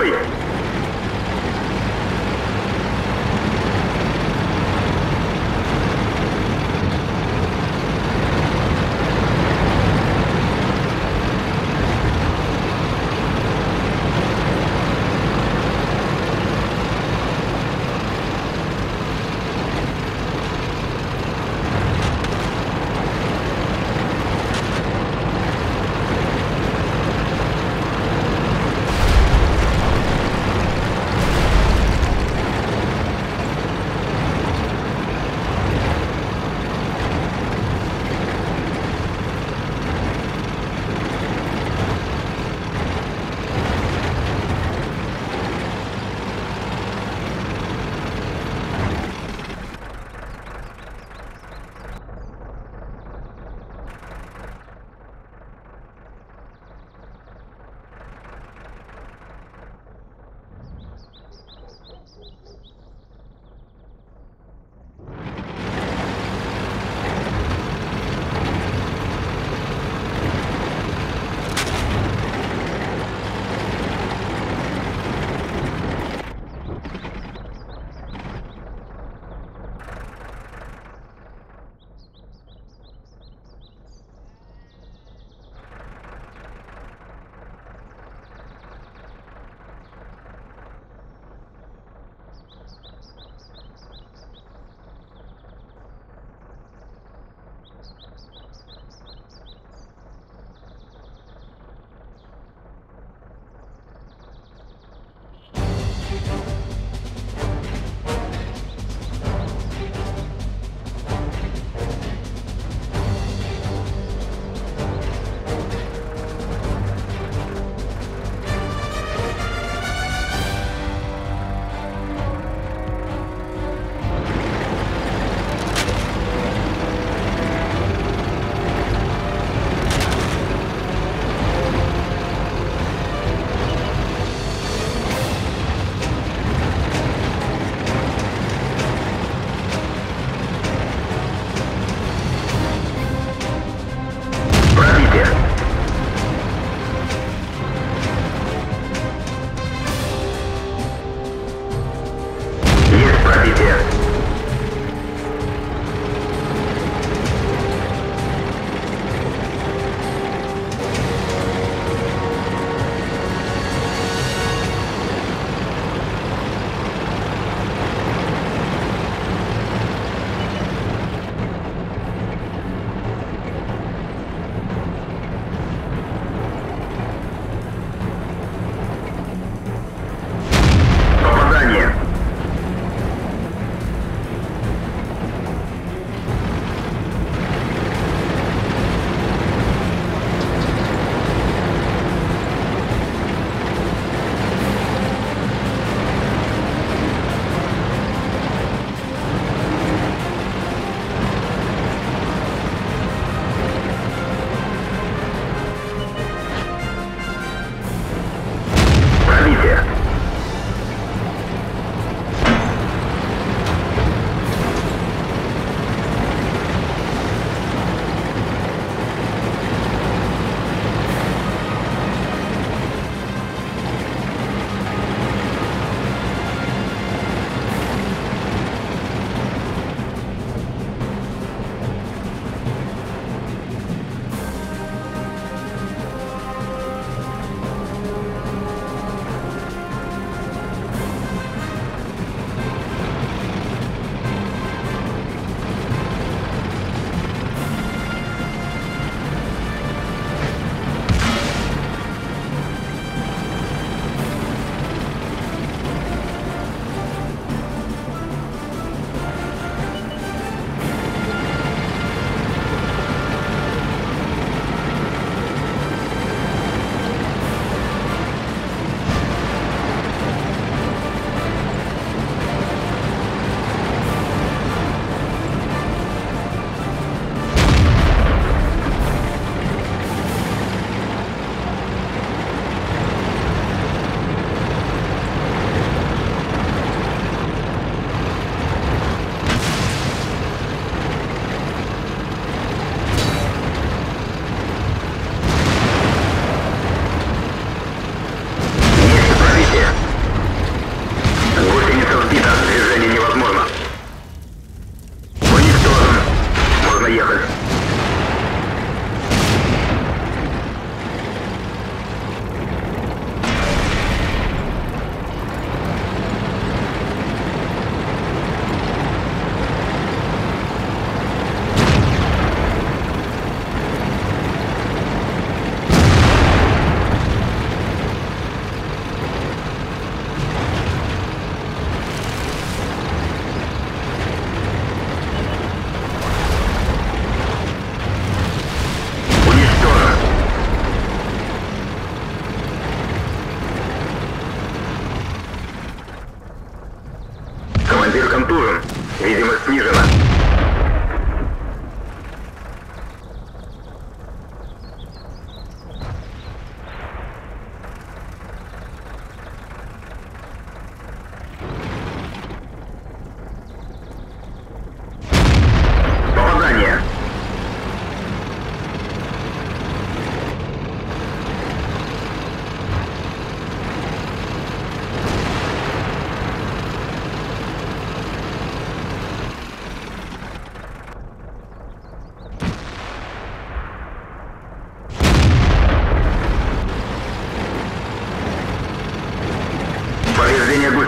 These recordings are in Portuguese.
complete.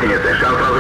Definição